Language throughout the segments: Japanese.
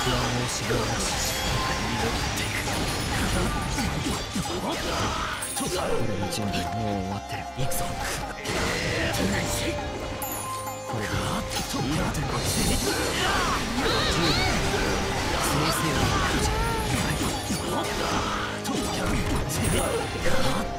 しばらこれの準備はもう終わっ。てる行くぞこれでいいなってこい生成行く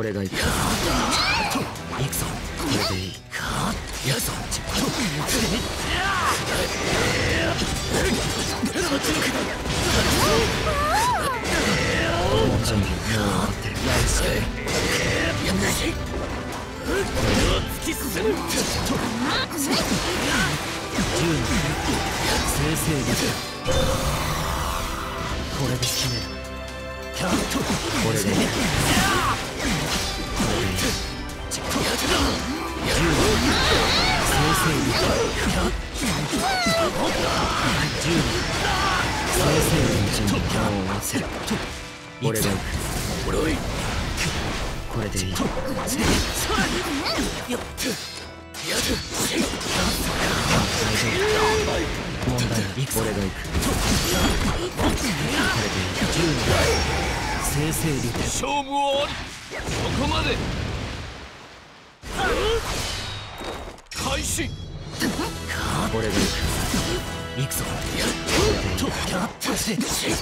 俺が行く俺が行くこれでいい問題ない俺が行く。これでいい10の生成力勝負あり。そこまで開始俺が行く行くぞ。これでいい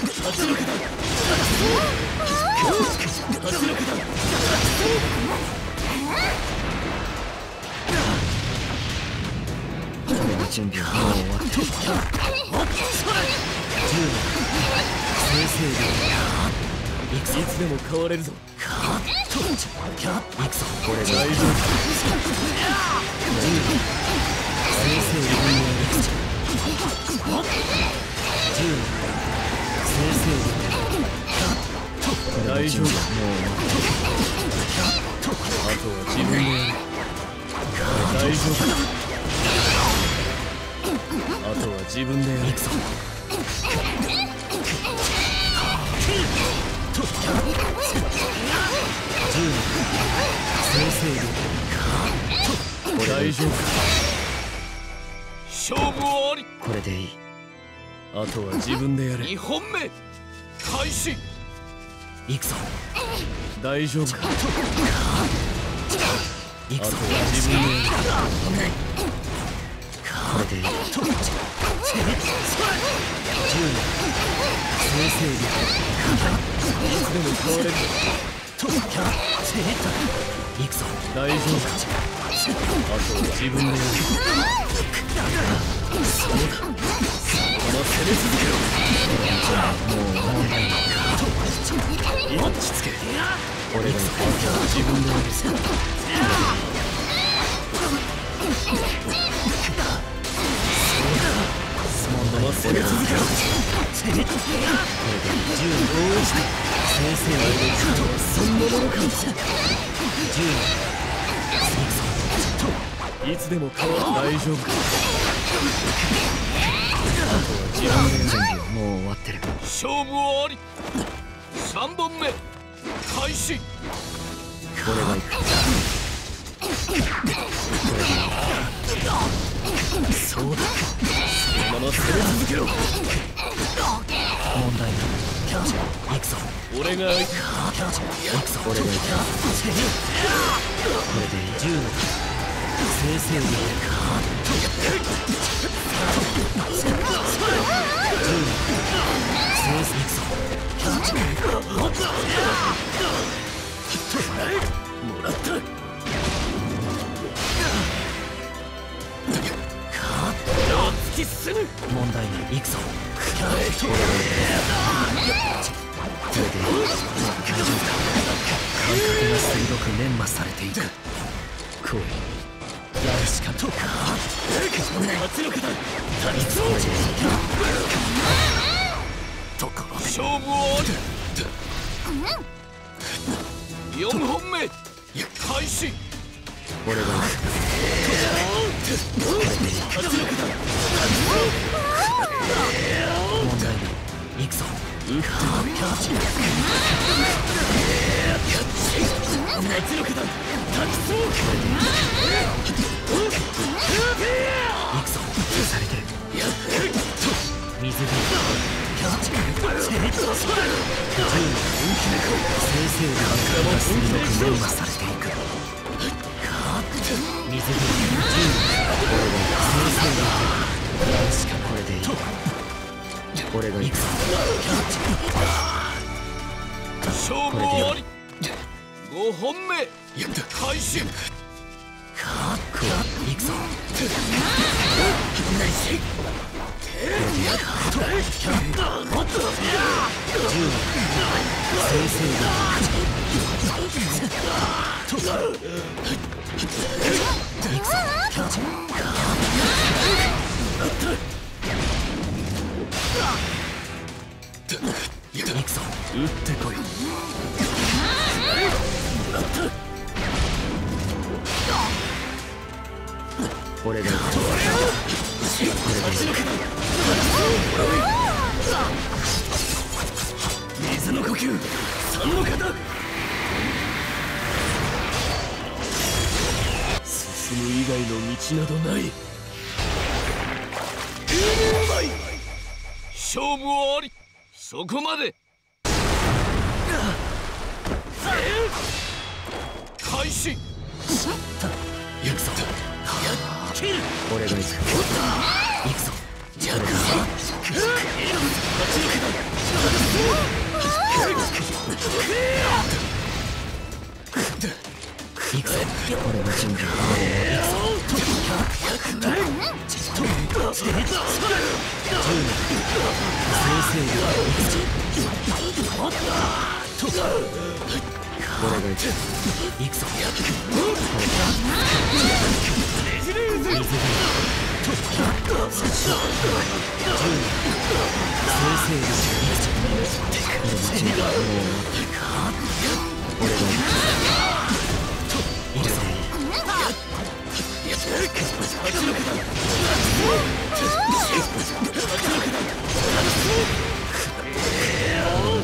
脱力だ俺の準備はもう終わってる10の生成量いくぞ。いつでも変われるぞ。いくぞ。俺が大丈夫10の生成量いくぞ10の生大丈夫。もうあとは自分で大丈夫。あとは自分でやるぞ大丈夫。勝負あり。これでいい。あとは自分でやれ。2本目。開始。いくぞ。大丈夫か。いくぞ。あとは自分でやこれで。いい10の生成量るいつでも変われるいくぞ。大丈夫。かあとは自分でやるそうだこの攻め続けろもう問題ない。落ち着け俺が行くあとは自分でやるこの攻め続けろこれで10の生成量そんなものか10のいつでも変わる大丈夫かあとは自分でや準備はもう終わってる勝負あり。3本目開始俺が行くそうだそのまま攻め続けろ問題ない俺が相手行くぞ俺が行くこれで10の生成量10の生成行くぞもらった突き進む問題ない行くぞ。これで大丈夫だ感覚が鋭く粘磨されていく来いやるしかと圧力だこれでところ勝負あり4本目開始俺が圧力だしかこれでいい俺が行くぞ勝負あり。5本目。開始。行くぞ生成量行くぞ。打ってこい俺が進む以外の道などない勝負あり。そこまで。開始。行くぞ俺が行く行くぞ行くぞ俺の準備は俺が行く行くぞ俺が行く行く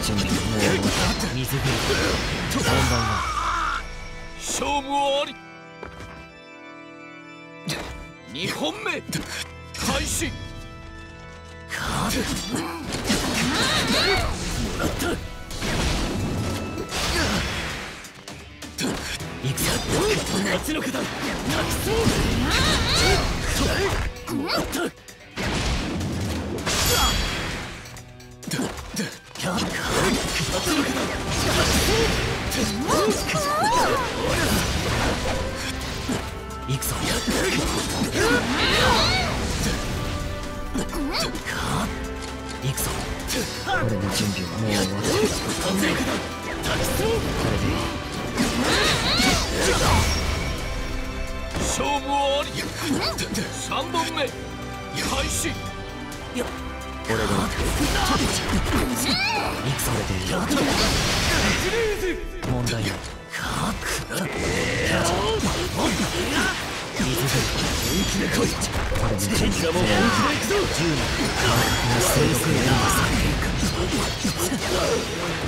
準備もう終わった水車本番は勝負あり2本目開始行くぞ。夏の方行くぞ。行くぞ。俺の準備はもう終わったこれで勝負あり3本目開始。俺が行く行くぞそれでいい問題ない水車これの準備はもう終わった銃の感覚が正々に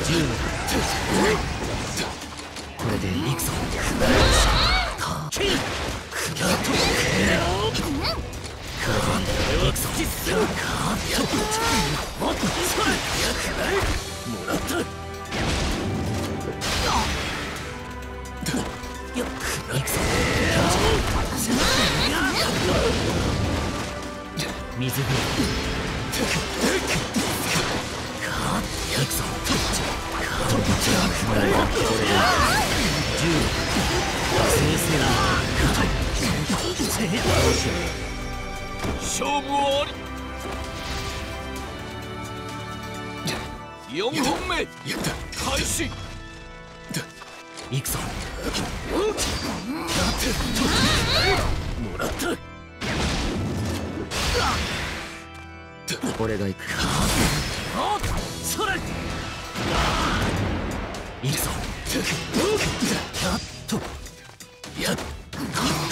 銃のこれで行くぞ。行くぞ。行くぞ。水車行勝負あり。4本目開始行くぞ。俺が行く行くぞ俺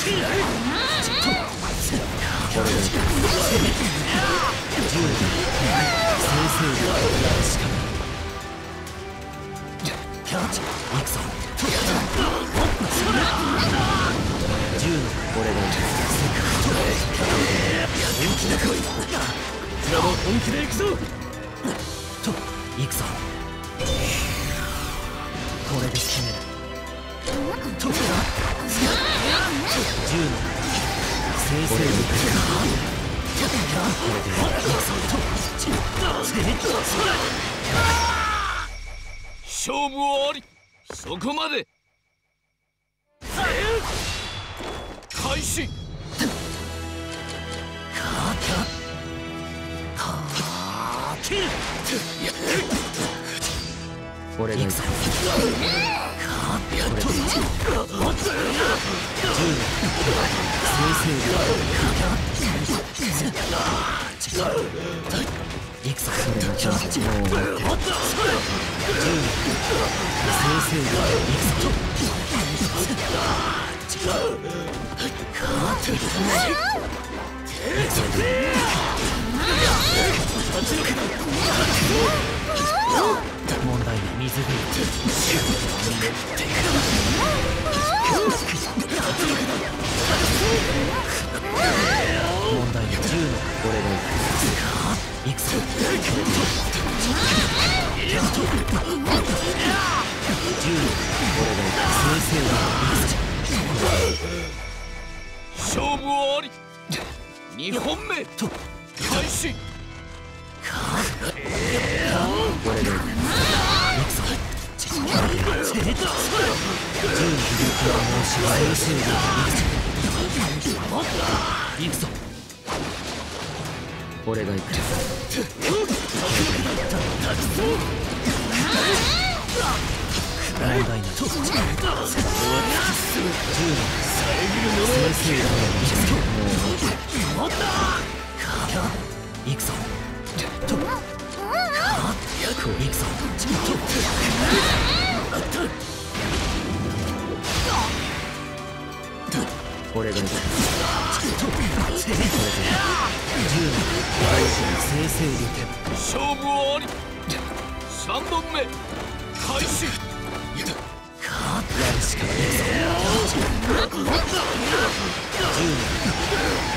が行く銃だ正々にしか行くぞ銃の俺が行こちらも本気で行くぞくとこれで決める。勝負あり。そこまで。開始。俺が行くぞこれで銃の正々に行くぞ俺のチャンスもう終わっ。てる銃の正々に行くぞ問題ない水車問題ない銃の俺が行く行くぞ。銃の俺が行く正々に行くぞ。勝負あり。2本目。開始。俺が行くぞ。先生だもう行くぞと行くぞ俺が行くこれで10年生成利勝負あり三本目開始やるしかないぞ10年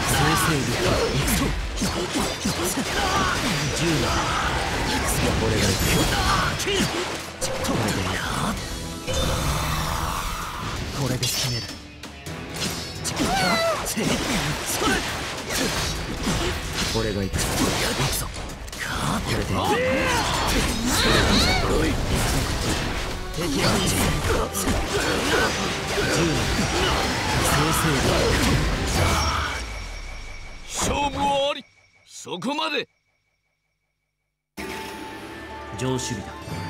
生成利行くぞ10年俺が行くこれでこれで決める。俺が行く行くぞこれで敵が見せる10年生成そこまで。上守備だ。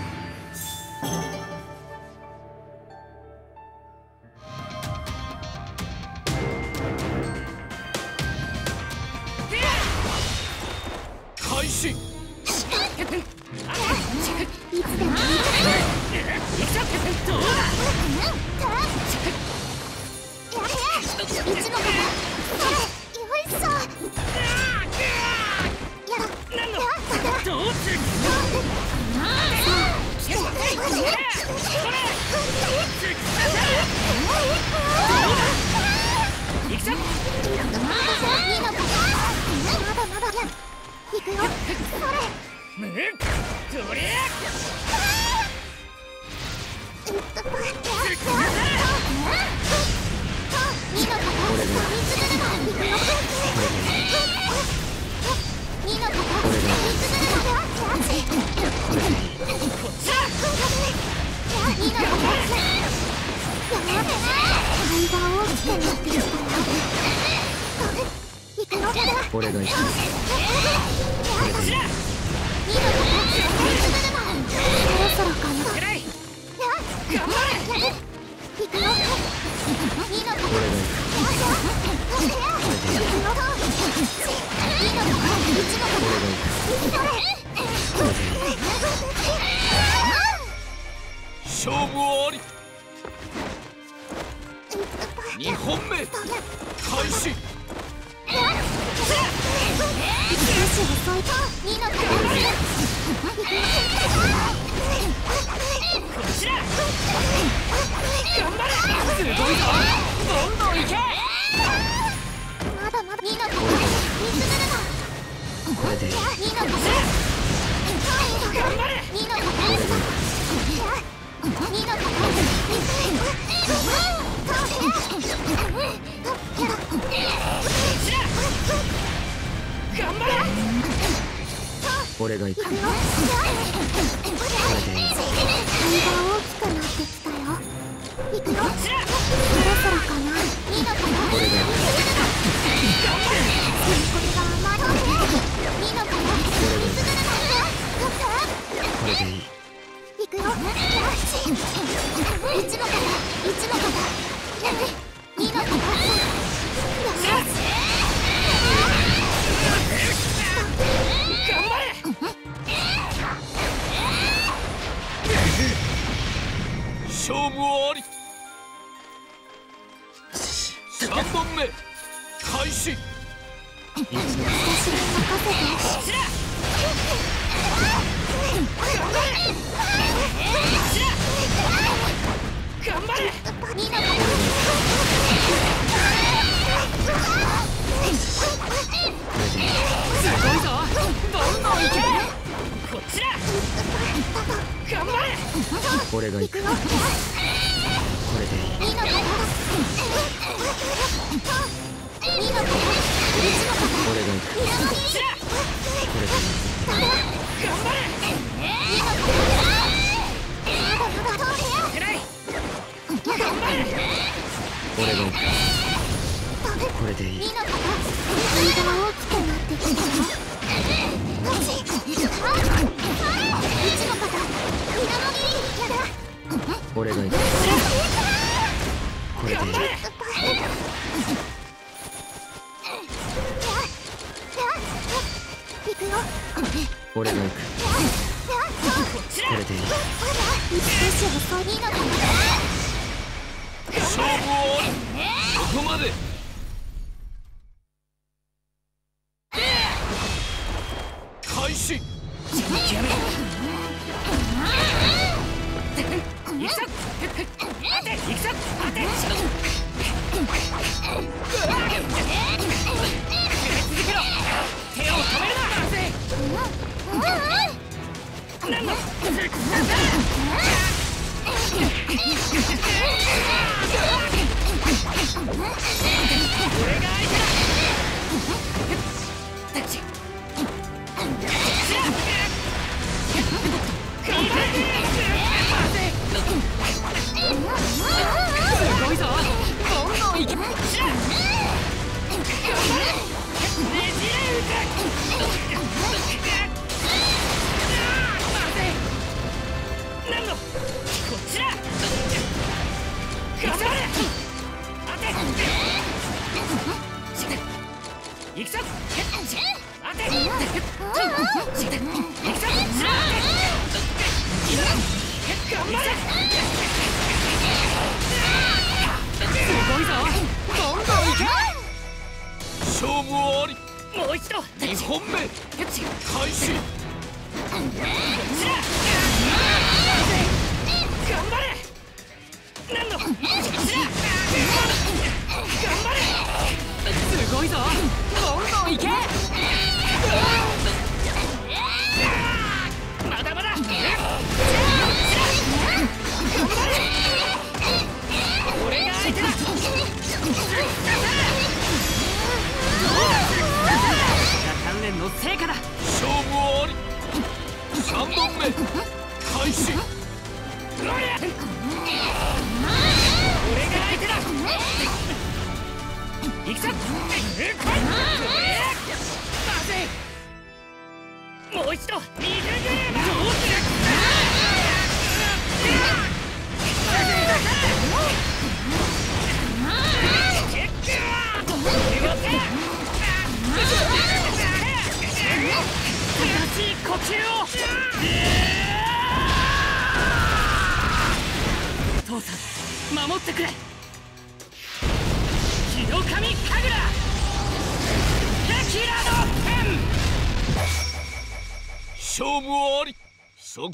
俺が行く勝負あり。二本目。開始。まだまだこれ。で俺が行くこれでが大きくなってきたよ。行くよ。そろそろかな俺が行くこれが甘いいいのかなこれでいい行くよ。一の方一の方二の方よ。勝負ありもう一度2本目。開始3本目。開始。もう一度水ゲーム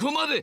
こまで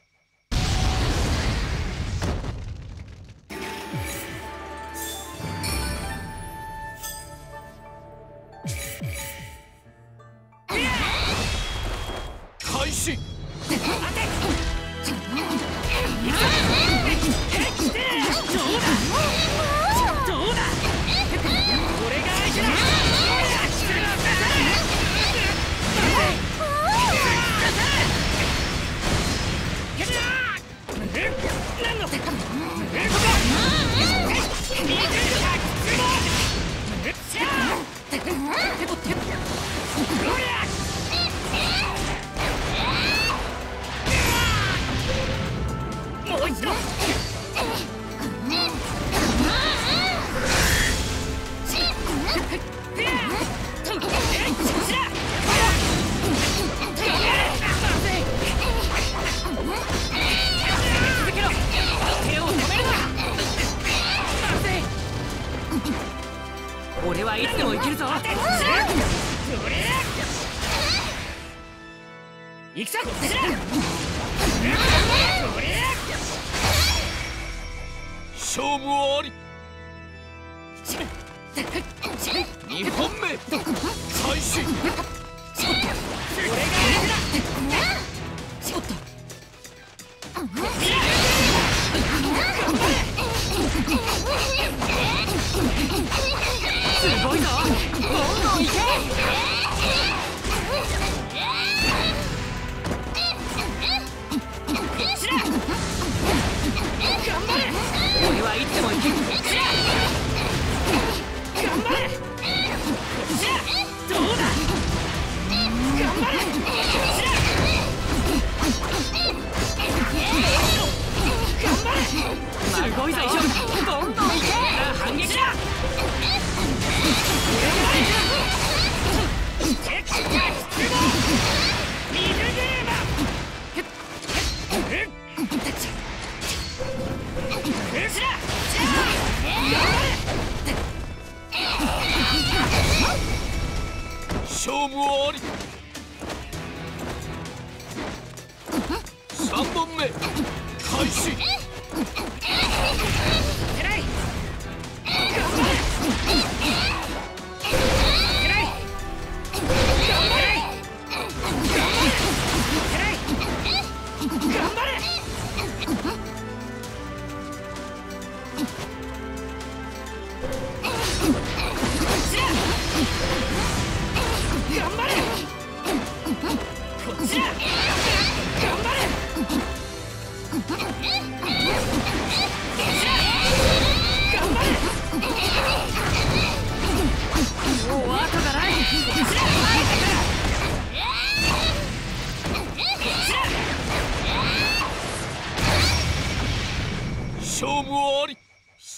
2本目。開始すごいぞごいぞどんどんいけ反撃だ水ゲーマ勝負あり。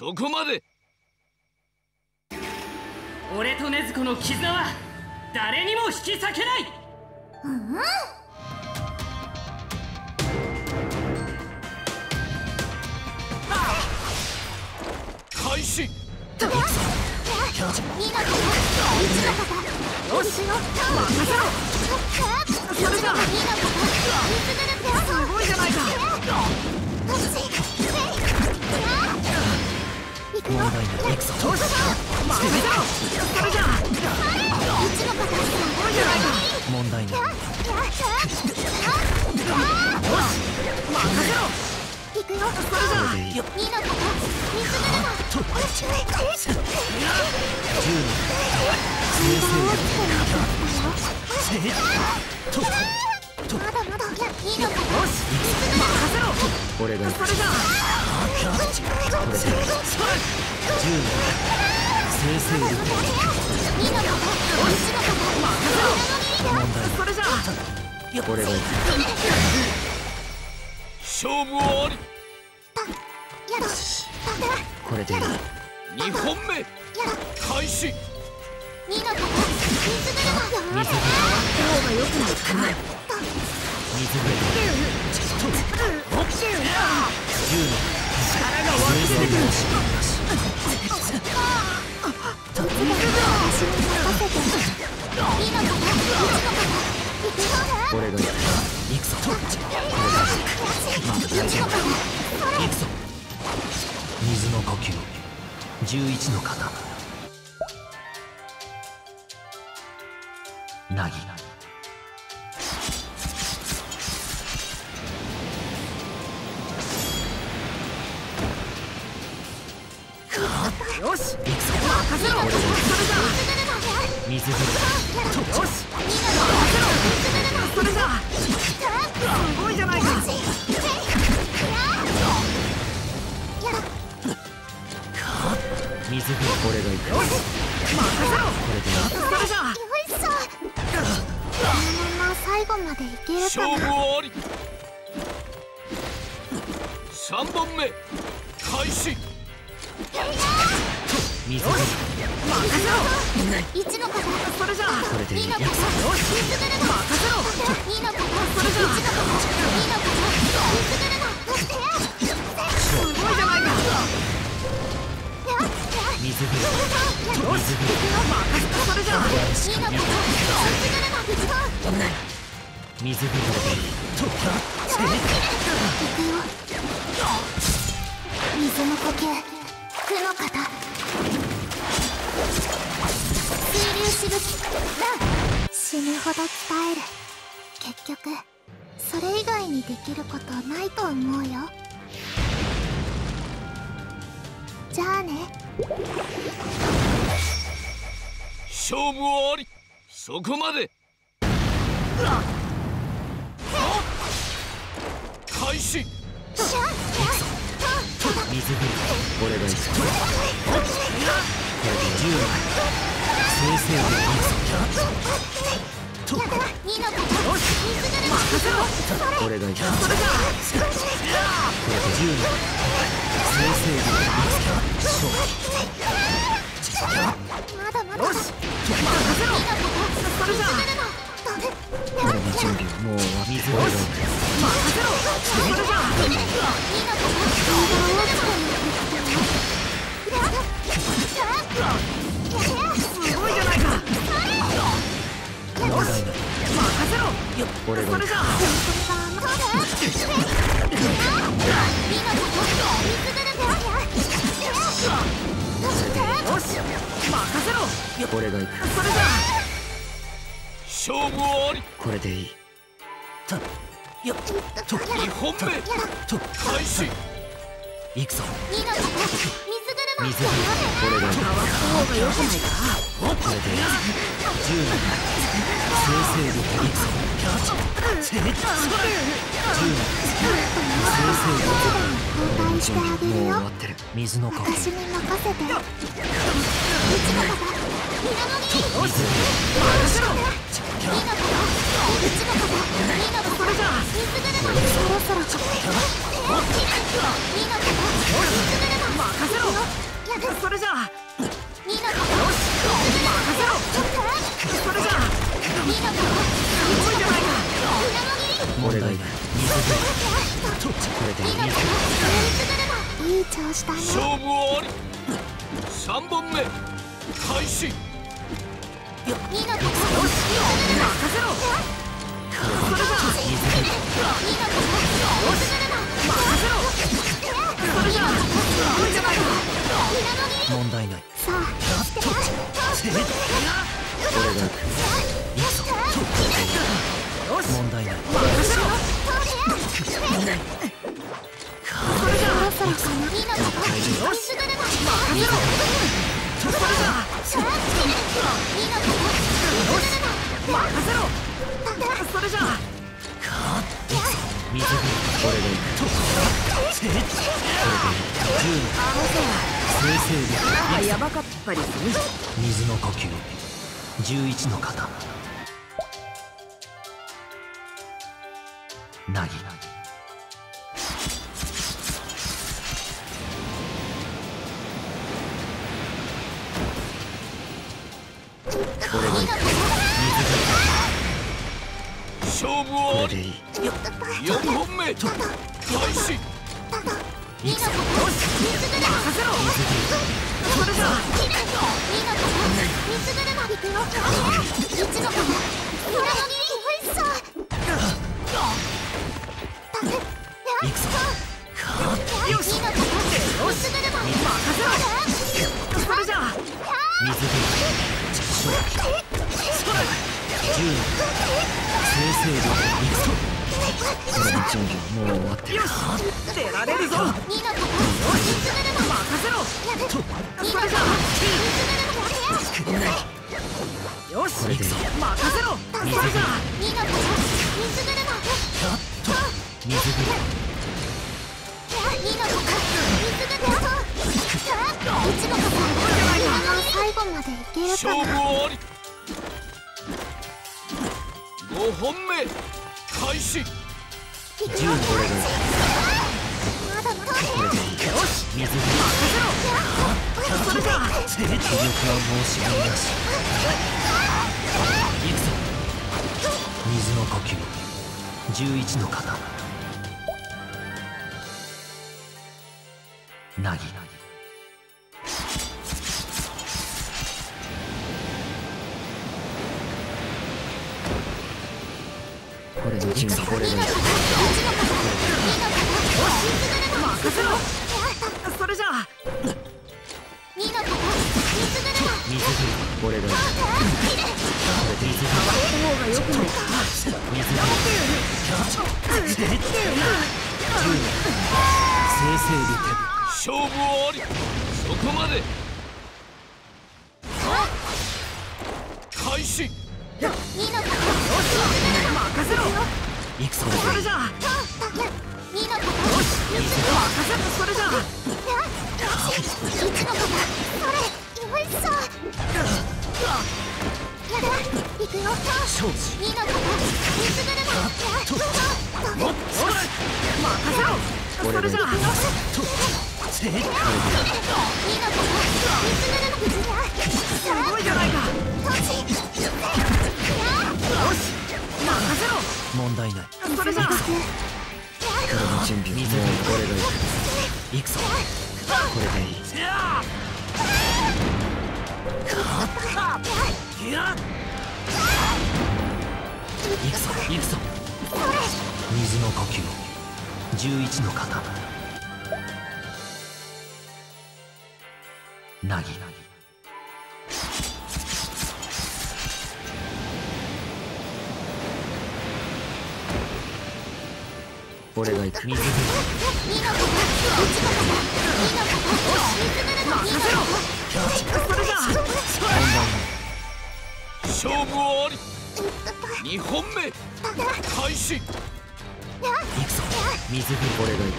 そこまで。俺と禰豆子の絆は誰にも引き裂けない。開始いいのかよよしよ任せろそれじゃいいのか。すごいじゃないか 問題ない。くぞよし任せろそれじゃうちの方すごい。じゃない。か問題ない。任せろ行くよよまだまだいやいいのかよ任せろ俺がそれじゃこれで10年生成力いいのかよしのか問題それじゃ俺が勝負あり。やだこれでいい二本目開始いいのかよ水なら水方が良くなったな水ぐらい10年生成力俺が行く行くぞこれだまだ大丈夫行くぞ水の呼吸11の型な。こまで。開始。シャッと戦水車俺が行くこれで10枚正々でいくぞやだ二のこと水車俺が行くこれで10枚正々でいくぞまだまだ二のこと水車俺の準備もう水俺がいい。か問題ない任せろ俺が行くよし任せろ俺が行くそれじゃ勝負あり。これでいい。2本目開始行くぞ水車水車俺が行く方が良くないかこれで10枚正々でいくぞ10枚正々で交代してあげるよ終わってる水の呼吸私に任せていじゃないいい調子だね。勝負あり。3本目。開始。問題ないさあ俺が問題ない任せろ。それじゃあそろそろかな水の呼吸11の型なぎなこれでいい勝負ありれでいい4本目開始行くぞ任せろそれじゃあ行くぞよしそれじゃあ水で勝負10枚正々で行くぞ俺の準備はもう終わってよし出られるぞ任せろ。それじゃあよしこれでいい任せろ。それじゃあ水車最後までいける勝負かなあり。5本目開始。10俺が行くまだまだこれでいいよし水でそれじゃあ気力は申し分なし行くぞ水の呼吸11の型なぎこれで準備これでいい任せろそれじゃあ水で俺が行くこれが良くないか水で正々で勝負あり。そこまで。開始。任せろ。行くぞそれじゃ二のよしそれじゃあうちの方それよいしょ行くよ二の方水車やっとダメ任せろそれじゃ二の方水車すごいじゃないか。任せろ。問題ない。それじゃあこれの準備もう俺が行く行くぞ。これでいい。行くぞ。行くぞ。水の呼吸。11の型な俺が行く水二の方う。ちの方二の方水車それじゃあ勝負あり。2本目開始行くぞ水風俺が行く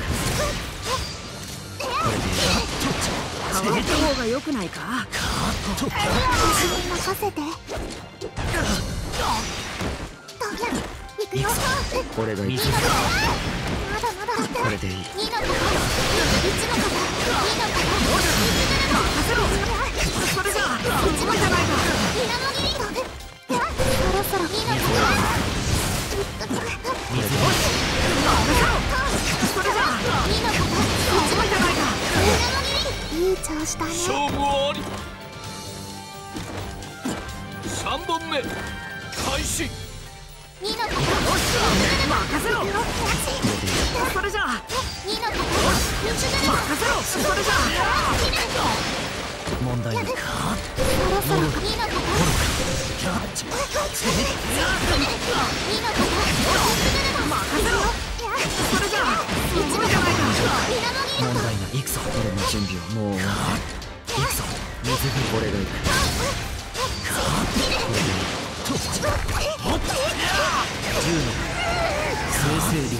これで変わった方が良くないか私に任せて行くよ。俺が行くまだまだ。これでいい二の方うちの方二の方任せろそれじゃあすごいじゃないか？稲の切りそろそろ二の方水それじゃあ二の方すごいじゃないか？稲の切りいい調子だね勝負あり3本目開始二の方任せろそれじゃあ二の方水車任せろそれじゃあ問題ない。そろそろ二の方二の方任せろそれじゃあすごい。じゃない。か問題ない。行くぞ俺の準備はもう終わる行くぞ水風俺が行く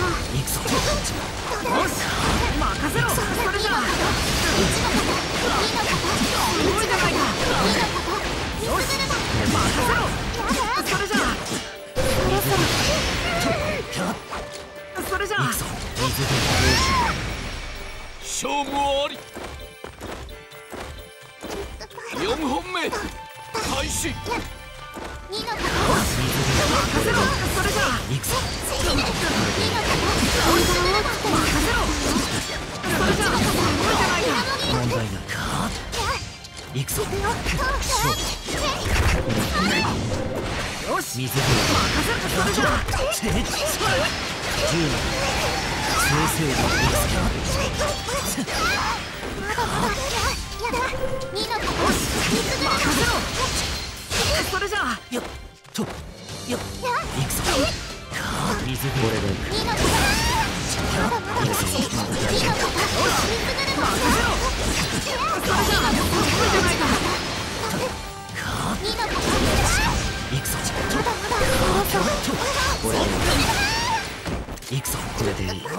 だ私二の方任せろそれじゃあすごいないか二の方行くぞまだまだそろそろ俺が行く行くぞ。これでいい二の方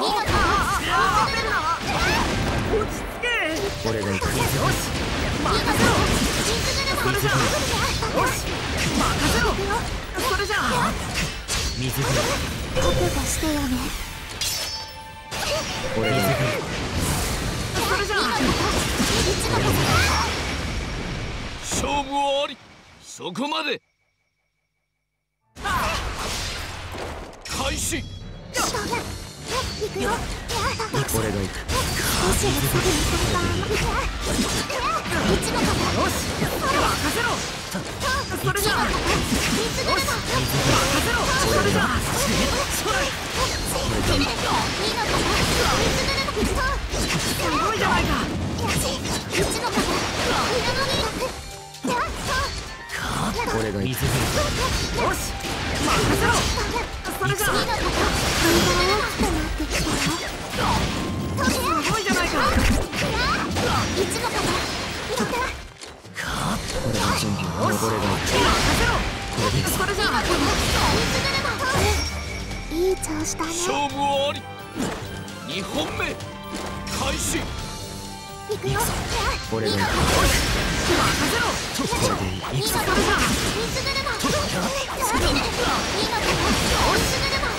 落ち着け俺が行く任せろそれじゃあよし任せろそれじゃあ水風覚悟してよね俺が行くそれじゃあ勝負ありそこまで開始行くよやだ俺が行くしのすぐにそんなうちの方よし任せろそれじゃ水車任せろそれじゃあ二の方水車すごいじゃないかよし一の肩裏のみやそう俺が行くよし。任せろ。それじゃ二の肩体が大きくなってきたよすごい一の肩やった俺の準備は俺が行く任せろそれじゃいい調子だね勝負あり。2本目開始行くよ俺が行く任せろこれでいいそれじゃ水車水車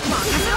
任せろ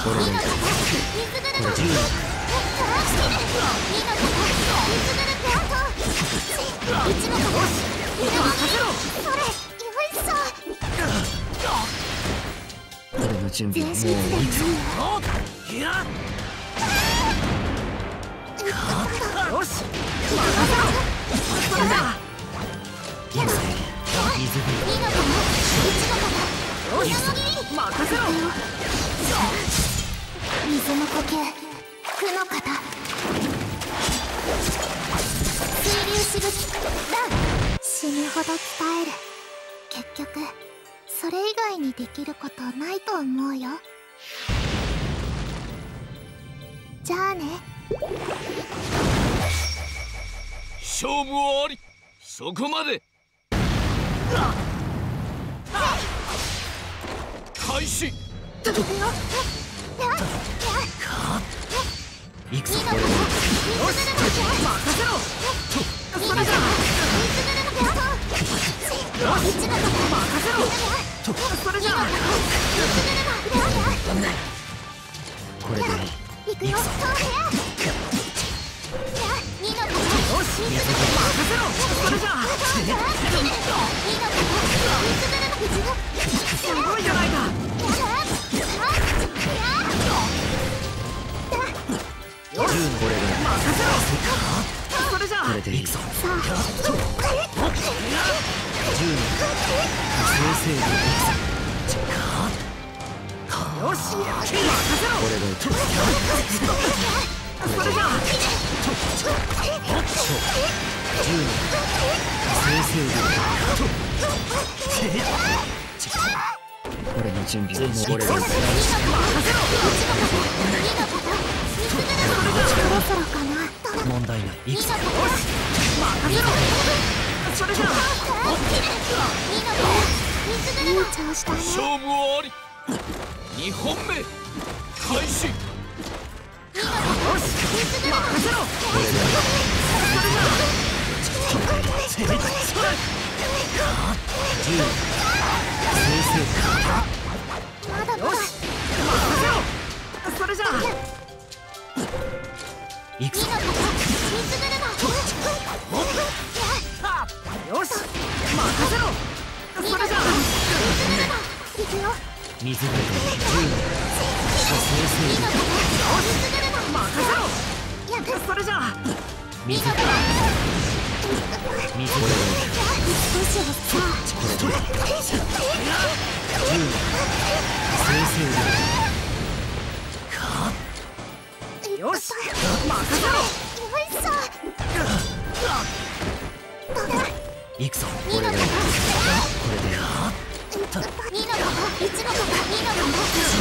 一の肩後ろの血がいいでこれでこれの準備もういくぞいやよし任せろそれじゃいくぞ。水水の呼吸。負の型水流しぶきラン死ぬほど伝える。結局それ以外にできることないと思うよ。じゃあね。勝負あり。そこまで。開始すごいじゃないかそれじゃこれでいいぞ。さあ10年生成でよし任せろ俺が行くそれじゃ10年生成で俺の準備はもう俺が行くそろそろかな問題ない行くぞ任せろそれじゃい子だね勝負あり2本目開始よしまだまだ任せろそれじゃ行くぞ。よし任せろそれじゃ行くよ水ぶどう10年生成任せろそれじゃ水ぶどよし任せろよい行くぞ俺がこれで二の肩一の肩二の肩水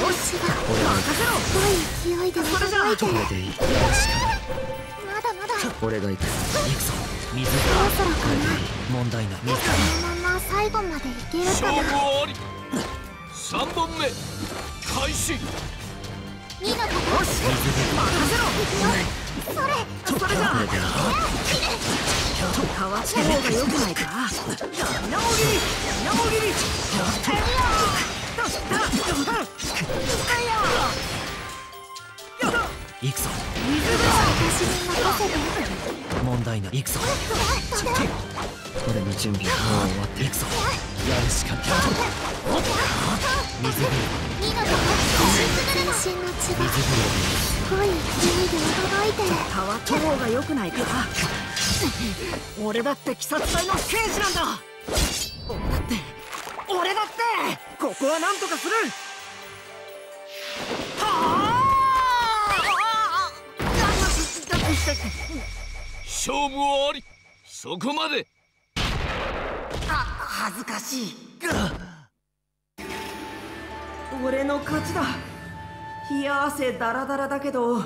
が血が俺が行任せろい勢いでこれでいい。まだまだ。そ俺が行く。行くぞ。水ぶろどうそろかなこれでいい問題ない水このまま最後までいけるか勝負なあり3本目開始。二の肩よし任せろ。それ。それじゃこれでいい変わった方が良くないか？稲もぎり稲もぎり行くぞ。私に任せて問題ない。行くぞ。俺の準備はもう終わって行くぞ。やるしかない。水風呂。見事全身の血が水風呂。すごい勢いで驚いてる変わった方が良くないか俺だって鬼殺隊の刑事なんだ俺だって俺だってここはなんとかする勝負はあり。そこまで。あ恥ずかしい。俺の勝ちだ。冷や汗ダラダラだけど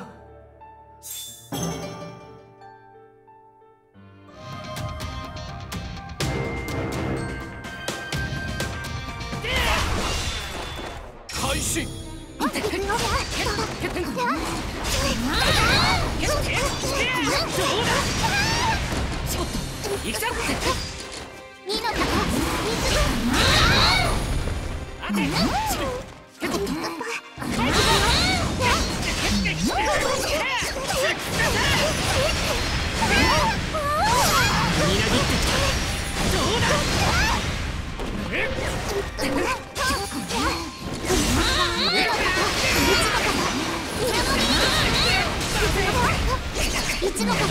見ちごから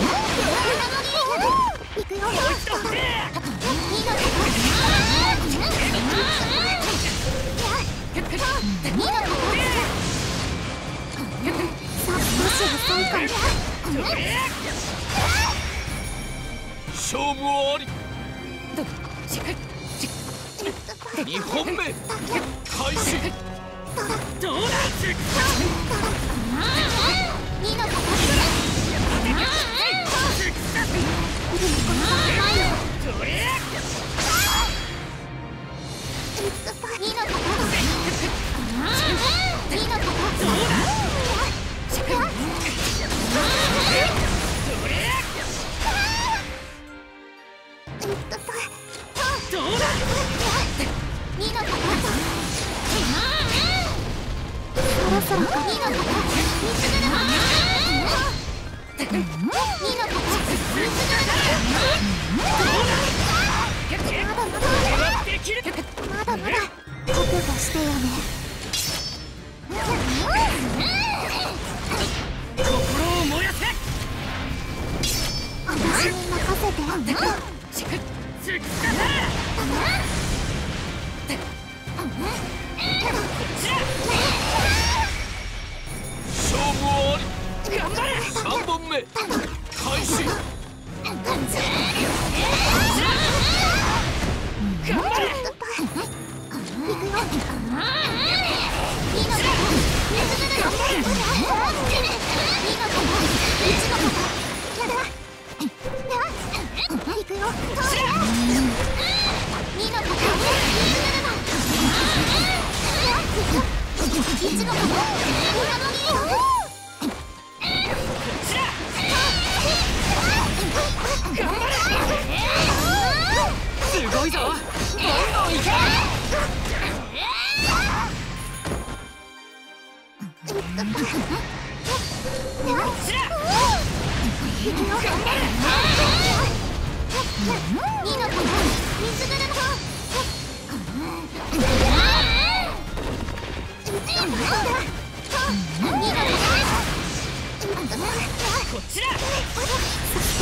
行くよさあ少し遅いかも勝負はあり。二本目開始。見の形そろそろ見の形水車見の形水車まだまだ覚悟してよね。心を燃やせ私に任せて勝負はあり三本目開始行くよ。いちごからすごいぞ少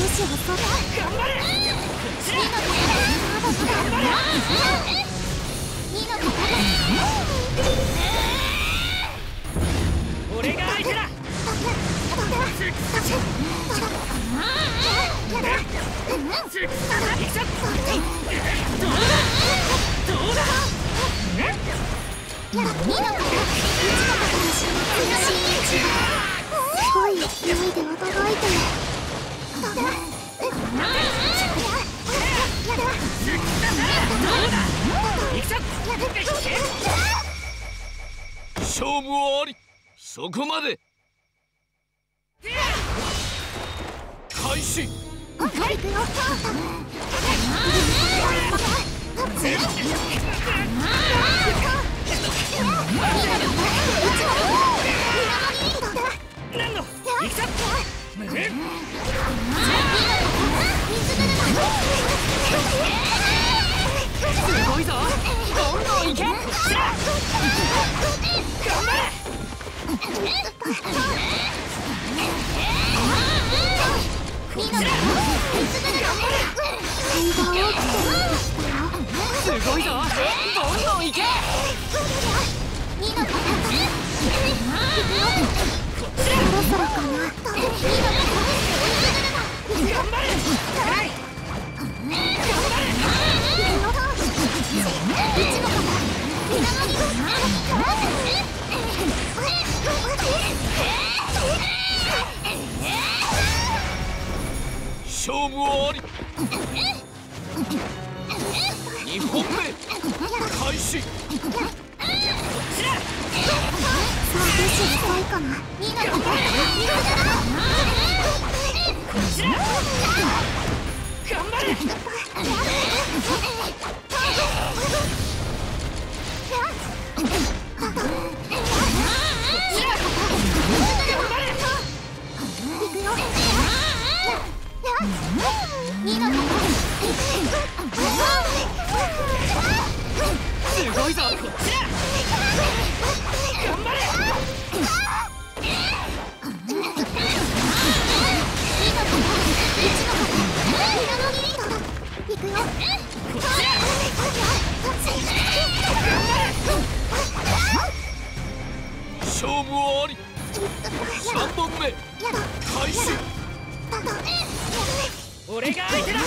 し遅い俺が相手だ。すごい勢いで驚いて勝負はあり。そこまで。開始。何の行くぞすごいぞ。どんどん行け。こっちだ頑張れすごいけ勝負あり。2本目。開始。頑張れすごいぞこっちだ頑張れ。勝負あり。3本目。開始。俺が相手だ。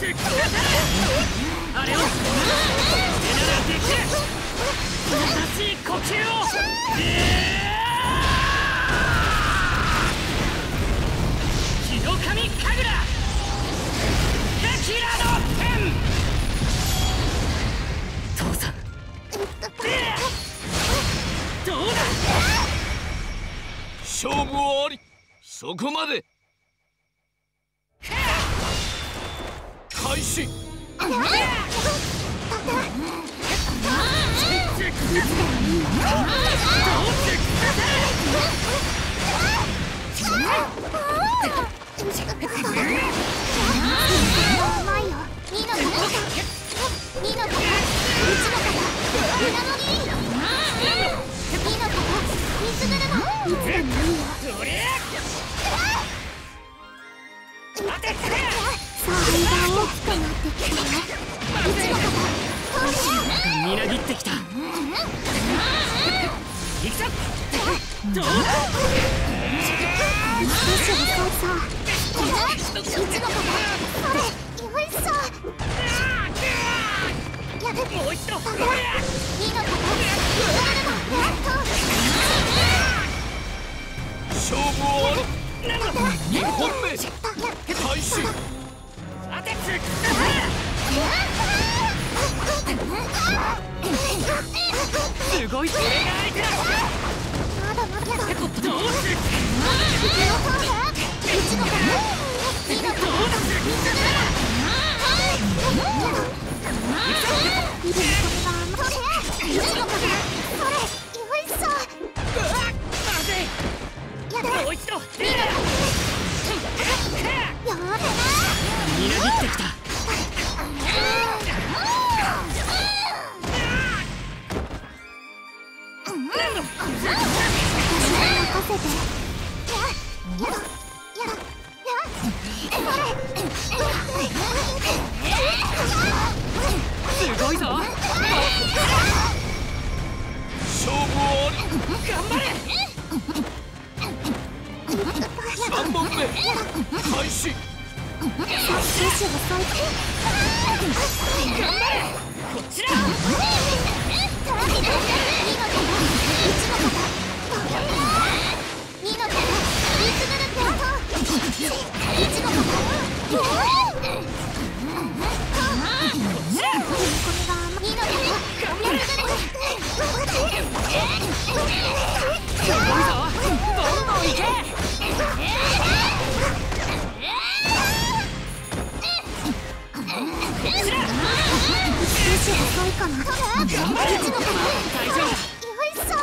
突き刺されあれを。手ならできる優しい呼吸を。日そこまで。もう一度みなぎってきたすごい。ぞ勝負あり頑張れ3本目開始こ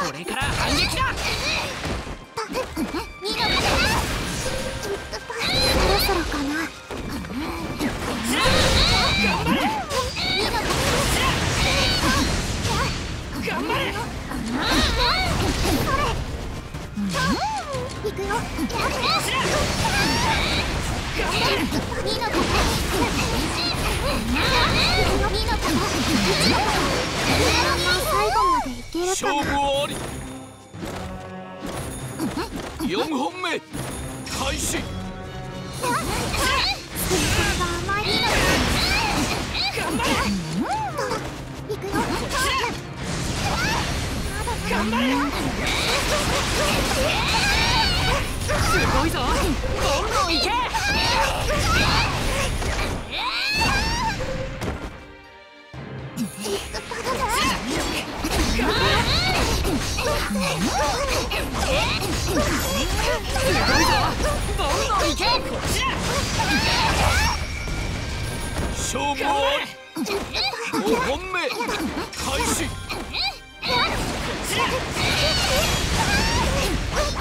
これから反撃だ。で頑張れ。すごいぞどんどん行けどんどん行けこっちだ勝負あり5本目。開始。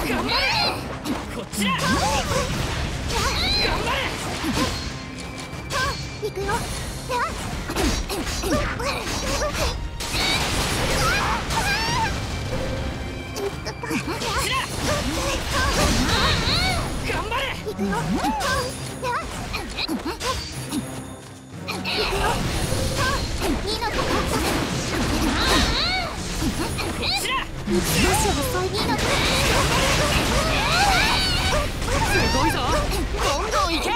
頑張れこちだ頑張れ行くよ。頑張れ行くよいいのかこっちだ少し遅いいいのかすごいぞどんどん行け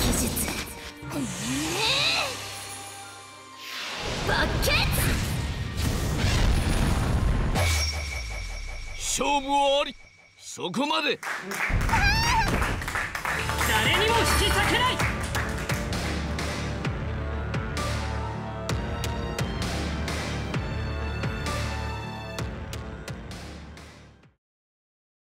技術バケ勝負あり。そこまで。誰にも引き裂けない。